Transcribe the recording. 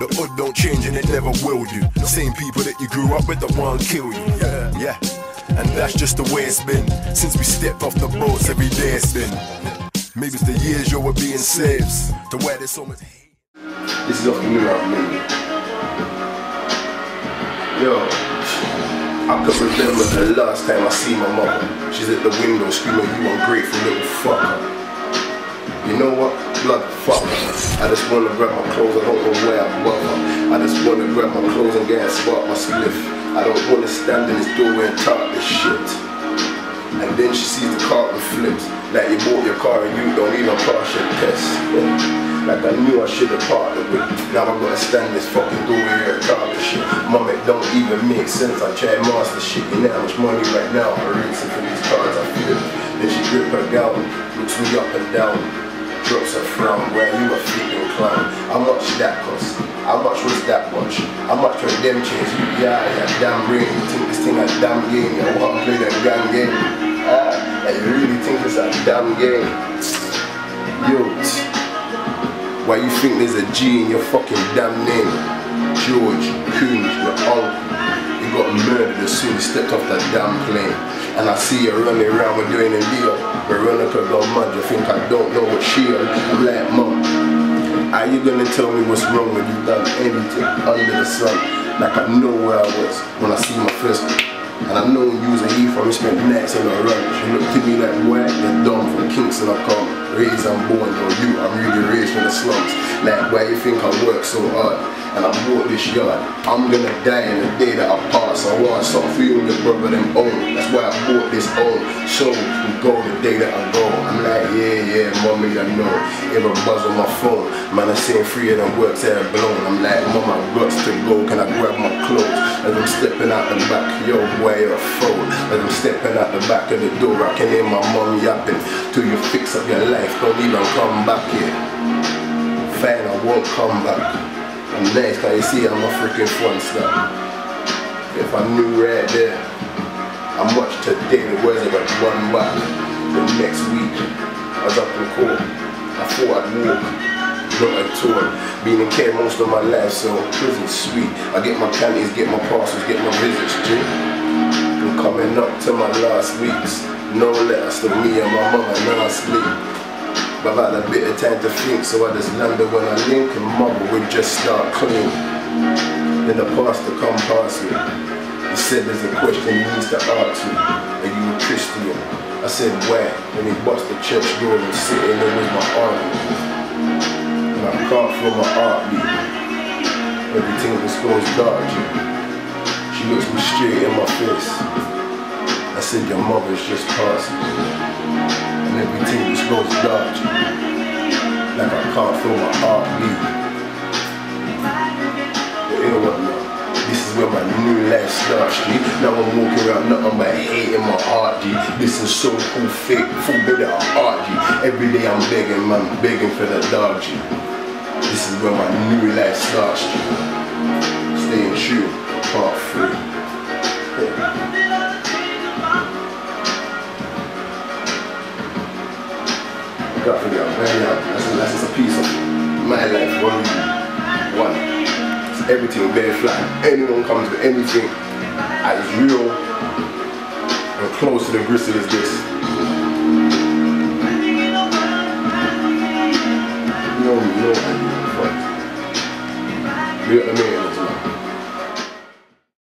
The hood don't change and it never will do. The same people that you grew up with, the one kill you. Yeah, yeah. And that's just the way it's been. Since we stepped off the boats, every day it's been. Maybe it's the years you were being slaves. To where there's so much hate. This is off the new album. Yo, I could remember the last time I see my mother. She's at the window screaming, you ungrateful little fucker. You know what? Blood fuck. I just wanna grab my clothes, I don't know where I'm bother. I just wanna grab my clothes and get and spark my spliff. I don't wanna stand in this doorway and talk this shit. And then she sees the car and flips. Like you bought your car and you don't even pass your test. Like I knew I should have partnered with. Now I gotta stand this fucking doorway and talk this shit. Mom, it don't even make sense. I try to master shit. You know how much money right now I'm racing for these cars I feel Then she grip her gown, looks me up and down frown where you a flipping clown. How much that cost? How much was that much? How much was them change? Yeah, yeah, damn brain. You think this thing a damn game? You want to play that gang game? Ah, you really think it's a damn game? Yo, why you think there's a G in your fucking damn name? George, Coons, your uncle. You got murdered as soon as you stepped off that damn plane. And I see you running around with doing a deal. We run up Veronica got mud, you think I don't know what she is. I'm like, mom, are you gonna tell me what's wrong when you done anything under the sun? Like I know where I was when I see my first and I know you was a he from spent nights on the run. She looked at me like, why? You're dumb from Kingston I come. Raised and born, or you, I'm really raised from the slums. Like, why you think I work so hard? And I bought this yard. I'm gonna die in the day that I pass. I for you and your brother them own. That's why I bought this own. So we go the day that I go. I'm like, yeah, yeah, mommy, I know. Ever buzz on my phone. Man, I saying free of them works air blown. I'm like, mama, guts to go. Can I grab my clothes? As I'm stepping out the back, yo, boy, a fool. As I'm stepping out the back of the door, I can hear my mom yapping. Till you fix up your life, don't even come back here. Fine, I won't come back. I'm nice, cause you see I'm a freaking fun stuff. If I knew right there, how much today the words of one back. The next week, I was up in court. I thought I'd walk, not a tour. Been in care most of my life, so prison's sweet. I get my candies, get my parcels, get my visits, too. I'm coming up to my last weeks. No letters to me and my mother, now I sleep. But had a bit of time to think, so I just landed when I link and mother would just start clean. Then the pastor come past me. He said there's a question he needs to ask me. Are you a Christian? I said, where? Then he bust the church door and sitting there with my arm. And I can't feel my heartbeat. Everything just goes dark. She looks me straight in my face. I said, your mother's just passed and goes. Like I can't feel my heart beat. Now? This is where my new life starts, G. Now I'm walking around nothing but hate in my heart, G. This is so cool, fake, full bit of heart, G. Every day I'm begging, man, begging for the dog, G. This is where my new life starts, G. Staying true, God for you. Very happy. That's, that's just a piece of my life. One, one. It's everything very flat. Anyone comes with anything as real and close to the gristle as this. Know what I mean? You know what I mean?